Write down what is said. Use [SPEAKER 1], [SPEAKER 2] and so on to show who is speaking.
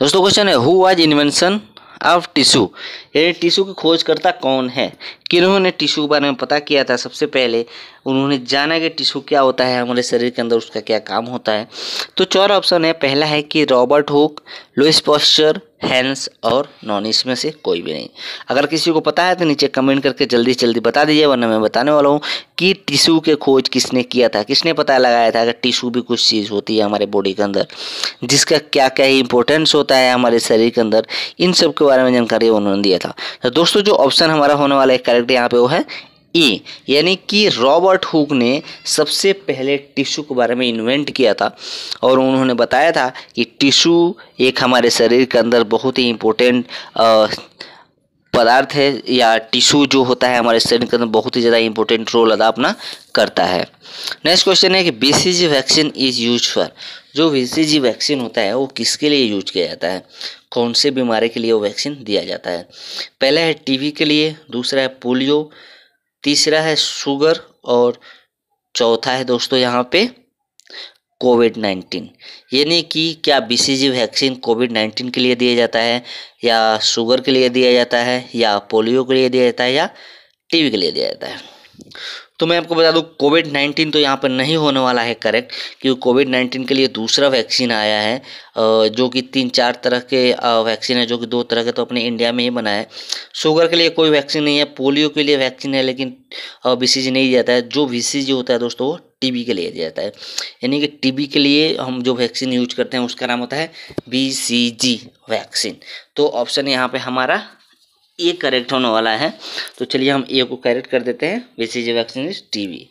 [SPEAKER 1] दोस्तों क्वेश्चन है who was invention of tissue यानी टिश्यू की खोजकर्ता कौन है? किन्होंने टिश्यू के बारे में पता किया था? सबसे पहले उन्होंने जाना कि टिश्यू क्या होता है हमारे शरीर के अंदर, उसका क्या काम होता है। तो चार ऑप्शन है, पहला है कि Robert Hooke, Louis Pasteur Hans और नॉन इसमें से कोई भी नहीं। अगर किसी को पता है तो नीचे कमेंट करके जल्दी जल्दी बता दीजिए, वरना मैं बताने वाला हूँ कि टिश्यू के खोज किसने किया था, किसने पता लगाया था कि टिश्यू भी कुछ चीज़ होती है हमारे बॉडी के अंदर, जिसका क्या क्या इंपॉर्टेंस होता है हमारे शरीर के अंदर, इन सब के बारे में जानकारी उन्होंने दिया था। तो दोस्तों, जो ऑप्शन हमारा होने वाला है करेक्ट यहाँ पे वो है ई यानी कि रॉबर्ट हुक ने सबसे पहले टिश्यू के बारे में इन्वेंट किया था और उन्होंने बताया था कि टिश्यू एक हमारे शरीर के अंदर बहुत ही इम्पोर्टेंट पदार्थ है या टिश्यू जो होता है हमारे शरीर के अंदर बहुत ही ज़्यादा इंपॉर्टेंट रोल अदा अपना करता है। नेक्स्ट क्वेश्चन है कि BCG vaccine is used for जो बीसीजी वैक्सीन होता है, वो किसके लिए यूज़ किया जाता है? कौन से बीमारी के लिए वो वैक्सीन दिया जाता है? पहला है टीबी के लिए, दूसरा है पोलियो तीसरा है शुगर और चौथा है दोस्तों यहाँ पे कोविड नाइन्टीन। यानी कि क्या बीसीजी वैक्सीन कोविड नाइन्टीन के लिए दिया जाता है या शुगर के लिए दिया जाता है या पोलियो के लिए दिया जाता है या टीबी के लिए दिया जाता है। तो मैं आपको बता दूँ कोविड नाइन्टीन तो यहाँ पर नहीं होने वाला है करेक्ट क्योंकि कोविड नाइन्टीन के लिए दूसरा वैक्सीन आया है जो कि तीन चार तरह के वैक्सीन है, जो कि दो तरह के तो अपने इंडिया में ही बना है। शुगर के लिए कोई वैक्सीन नहीं है पोलियो के लिए वैक्सीन है, लेकिन बीसीजी नहीं दिया जाता है। जो बी होता है दोस्तों, वो टीबी के लिए दिया जाता है। यानी कि टीबी के लिए हम जो वैक्सीन यूज़ करते हैं, उसका नाम होता है बीसीजी वैक्सीन तो ऑप्शन यहाँ पे हमारा ए करेक्ट होने वाला है। तो चलिए हम ए को करेक्ट कर देते हैं। BCG vaccine is TB